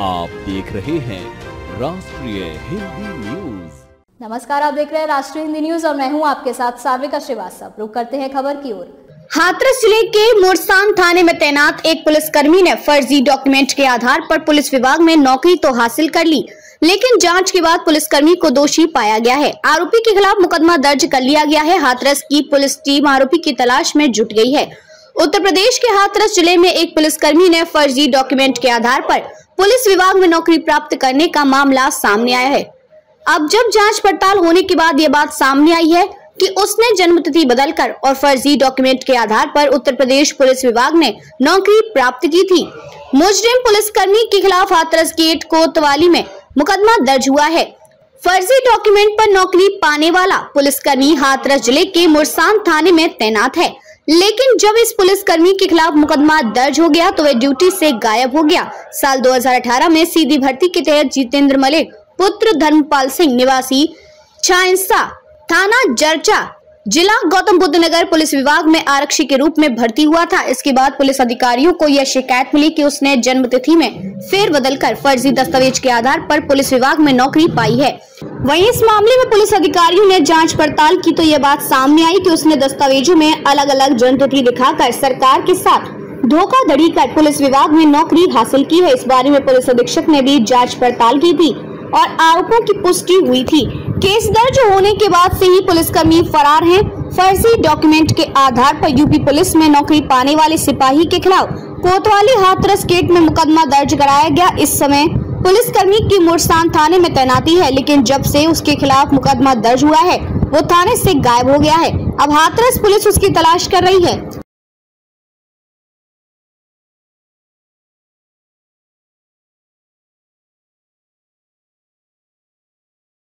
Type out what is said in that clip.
आप देख रहे हैं राष्ट्रीय हिंदी न्यूज़। नमस्कार आप देख रहे हैं राष्ट्रीय हिंदी न्यूज़ और मैं हूँ आपके साथ सार्विका श्रीवास्तव। रुक करते हैं खबर की ओर। हाथरस ज़िले के मुरसान थाने में तैनात एक पुलिसकर्मी ने फर्जी डॉक्यूमेंट के आधार पर पुलिस विभाग में नौकरी तो हासिल कर ली लेकिन जाँच के बाद पुलिसकर्मी को दोषी पाया गया है। आरोपी के खिलाफ मुकदमा दर्ज कर लिया गया है। हाथरस की पुलिस टीम आरोपी की तलाश में जुट गई है। उत्तर प्रदेश के हाथरस ज़िले में एक पुलिसकर्मी ने फर्जी डॉक्यूमेंट के आधार पर पुलिस विभाग में नौकरी प्राप्त करने का मामला सामने आया है। अब जब जाँच पड़ताल होने के बाद ये बात सामने आई है कि उसने जन्म तिथि बदलकर और फर्जी डॉक्यूमेंट के आधार पर उत्तर प्रदेश पुलिस विभाग ने नौकरी प्राप्त की थी। मुजरिम पुलिसकर्मी के खिलाफ हाथरस गेट कोतवाली में मुकदमा दर्ज हुआ है। फर्जी डॉक्यूमेंट पर नौकरी पाने वाला पुलिसकर्मी हाथरस ज़िले के मुरसान थाने में तैनात है। लेकिन जब इस पुलिसकर्मी के खिलाफ मुकदमा दर्ज हो गया तो वह ड्यूटी से गायब हो गया। साल 2018 में सीधी भर्ती के तहत जितेंद्र मलिक, पुत्र धर्मपाल सिंह निवासी छाइंसा थाना जरचा, जिला गौतम बुद्ध नगर पुलिस विभाग में आरक्षी के रूप में भर्ती हुआ था। इसके बाद पुलिस अधिकारियों को यह शिकायत मिली कि उसने जन्म तिथि में फेर कर फर्जी दस्तावेज़ के आधार पर पुलिस विभाग में नौकरी पाई है। वहीं इस मामले में पुलिस अधिकारियों ने जाँच पड़ताल की तो ये बात सामने आई कि उसने दस्तावेजों में अलग अलग जन्म तिथि दिखाकर सरकार के साथ धोखाधड़ी कर पुलिस विभाग में नौकरी हासिल की है। इस बारे में पुलिस अधीक्षक ने भी जाँच पड़ताल की थी और आरोपों की पुष्टि हुई थी। केस दर्ज होने के बाद से ही पुलिसकर्मी फरार हैं। फर्जी डॉक्यूमेंट के आधार पर यूपी पुलिस में नौकरी पाने वाले सिपाही के खिलाफ कोतवाली हाथरस गेट में मुकदमा दर्ज कराया गया। इस समय पुलिसकर्मी की मुरसान थाने में तैनाती है, लेकिन जब से उसके खिलाफ मुकदमा दर्ज हुआ है, वो थाने से गायब हो गया है। अब हाथरस पुलिस उसकी तलाश कर रही है।